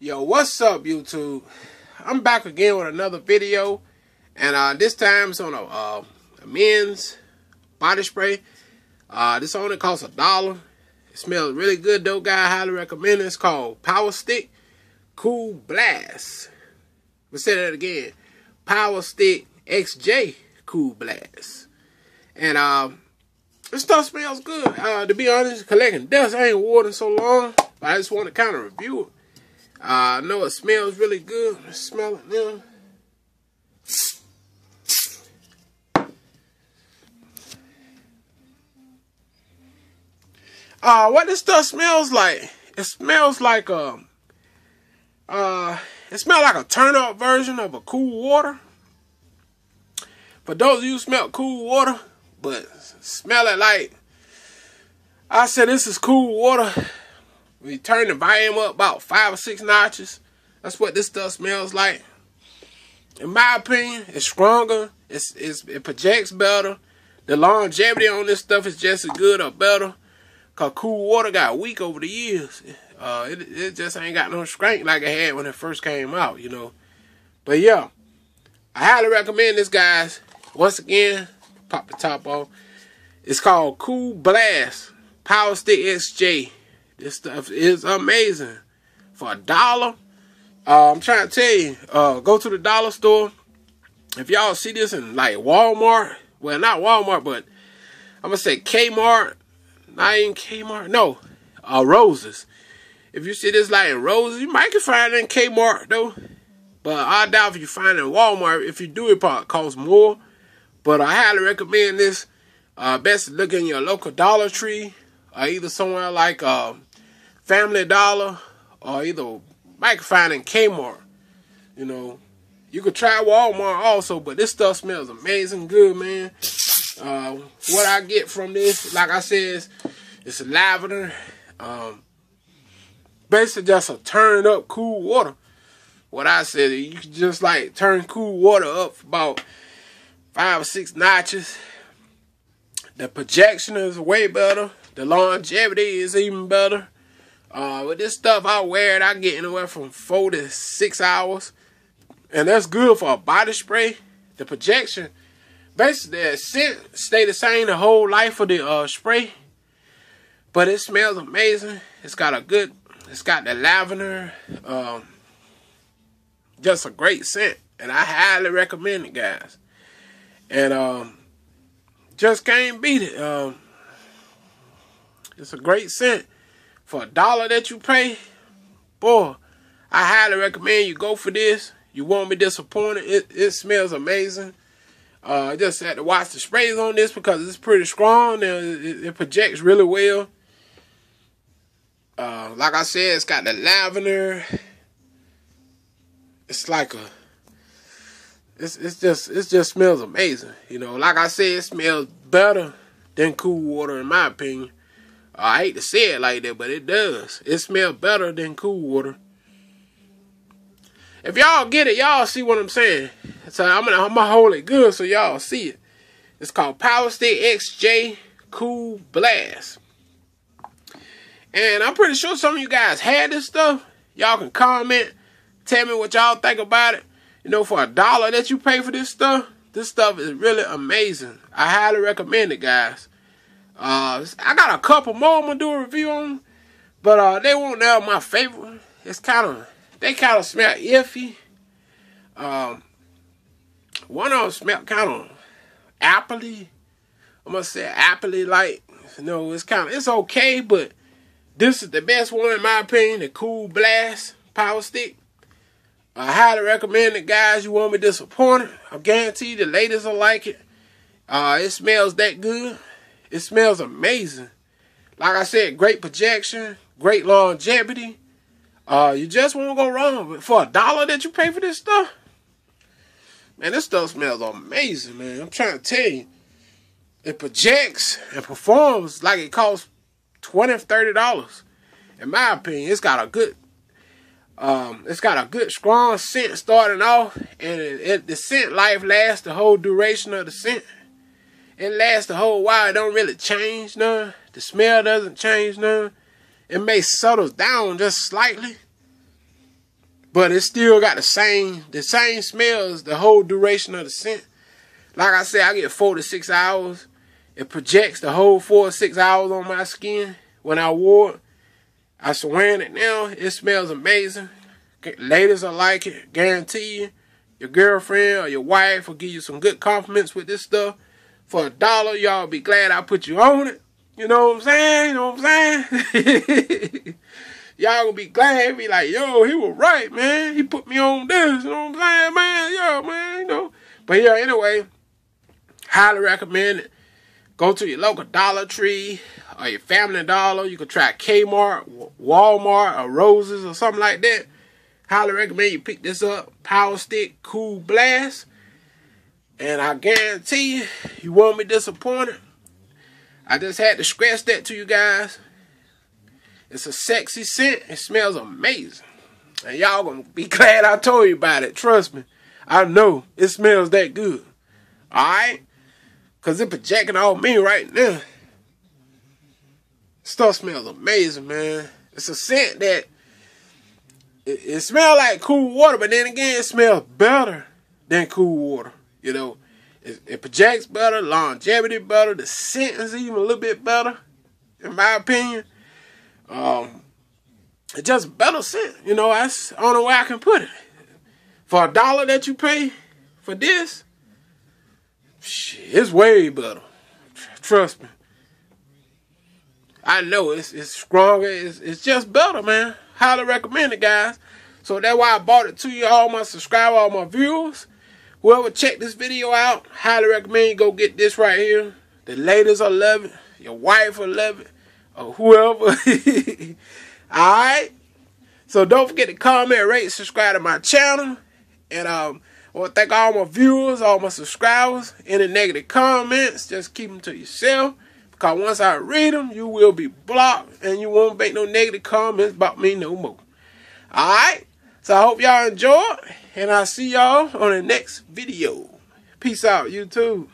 Yo, what's up, YouTube? I'm back again with another video, and uh, this time it's on a, uh, a men's body spray. Uh, this only costs a dollar. It smells really good, though, guy. Highly recommend it. It's called Power Stick Cool Blast. Let's say that again. Power Stick XJ Cool Blast. And uh, this stuff smells good. Uh, to be honest, collecting dust I ain't worn in so long, but I just want to kind of review it. Uh, I know it smells really good. Smell it now. Uh, what this stuff smells like? It smells like a, uh, it smells like a turn up version of a cool water. For those of you who smell cool water, but smell it like, I said this is cool water we turn the volume up about five or six notches. That's what this stuff smells like. In my opinion, it's stronger. It's, it's it projects better. The longevity on this stuff is just as good or better. Cause cool water got weak over the years. Uh, it, it just ain't got no strength like it had when it first came out, you know. But yeah, I highly recommend this, guys. Once again, pop the top off. It's called Cool Blast Power Stick XJ. This stuff is amazing. For a dollar, uh, I'm trying to tell you, uh, go to the dollar store. If y'all see this in like Walmart, well, not Walmart, but I'm gonna say Kmart, not even Kmart, no, uh, Roses. If you see this like in Roses, you might can find it in Kmart though. But I doubt if you find it in Walmart. If you do, it probably costs more. But I highly recommend this. Uh, best look in your local Dollar Tree or either somewhere like uh, Family Dollar or either might find in Kmart. You know, you could try Walmart also, but this stuff smells amazing good, man. Uh, what I get from this, like I said, it's lavender. Um, basically just a turn up cool water. What I said, you can just like turn cool water up about five or six notches. The projection is way better. The longevity is even better. Uh, with this stuff, I wear it. I get anywhere from four to six hours, and that's good for a body spray. The projection, basically, the scent stay the same the whole life of the uh, spray, but it smells amazing. It's got a good, it's got the lavender, um, just a great scent, and I highly recommend it, guys. And um, just can't beat it. Um, it's a great scent. For a dollar that you pay, boy, I highly recommend you go for this. You won't be disappointed. It, it smells amazing. Uh, I just had to watch the sprays on this because it's pretty strong and it, it projects really well. Uh, like I said, it's got the lavender. It's like a. It's it's just it just smells amazing. You know, like I said, it smells better than cool water in my opinion. I hate to say it like that, but it does. It smells better than cool water. If y'all get it, y'all see what I'm saying. So I'm gonna, I'm gonna hold it good so y'all see it. It's called Power Stick XJ Cool Blast. And I'm pretty sure some of you guys had this stuff. Y'all can comment, tell me what y'all think about it. You know, for a dollar that you pay for this stuff, this stuff is really amazing. I highly recommend it, guys. Uh, I got a couple more I'm gonna do a review on, but uh, they won't know my favorite. It's kind of they kind of smell iffy. Um, one of them smell kind of appley. I'm gonna say appley like. You know, it's kind of it's okay, but this is the best one in my opinion. The Cool Blast Power Stick. I highly recommend it, guys. You won't be disappointed. I guarantee the ladies will like it. Uh, it smells that good. It smells amazing. Like I said, great projection, great longevity. Uh, you just won't go wrong. But for a dollar that you pay for this stuff, man, this stuff smells amazing, man. I'm trying to tell you. It projects and performs like it costs twenty, thirty dollars. In my opinion, it's got a good um, it's got a good strong scent starting off, and it, it, the scent life lasts the whole duration of the scent. It lasts a whole while. It don't really change none. The smell doesn't change none. It may settle down just slightly. but it still got the same the same smells the whole duration of the scent. Like I said, I get four to six hours. It projects the whole four or six hours on my skin when I wore it. I swear it now. It smells amazing. Ladies will like it. Guarantee you. Your girlfriend or your wife will give you some good compliments with this stuff. For a dollar, y'all be glad I put you on it. You know what I'm saying? You know what I'm saying? y'all gonna be glad. Be like, yo, he was right, man. He put me on this. You know what I'm saying, man? Yeah, man. You know. But yeah, anyway, highly recommend it. Go to your local Dollar Tree or your Family Dollar. You can try Kmart, Walmart, or Roses or something like that. Highly recommend you pick this up. Power Stick Cool Blast. And I guarantee you, you won't be disappointed. I just had to scratch that to you guys. It's a sexy scent. It smells amazing. And y'all gonna be glad I told you about it. Trust me. I know it smells that good. Alright? Cause it projecting on me right now. Stuff smells amazing, man. It's a scent that it, it smells like cool water, but then again, it smells better than cool water. You know, it, it projects better, longevity better, the scent is even a little bit better, in my opinion. Um, just better scent. You know, that's the only way I can put it. For a dollar that you pay for this, it's way better. Trust me. I know it's it's stronger. It's, it's just better, man. Highly recommend it, guys. So that's why I bought it to you, all my subscribers, all my viewers. Whoever check this video out, highly recommend you go get this right here. The ladies will love it. Your wife will love it. Or whoever. Alright? So don't forget to comment, rate, subscribe to my channel. And um, I want to thank all my viewers, all my subscribers. Any negative comments, just keep them to yourself. Because once I read them, you will be blocked. And you won't make no negative comments about me no more. Alright? So I hope y'all enjoy. And I'll see y'all on the next video. Peace out, YouTube.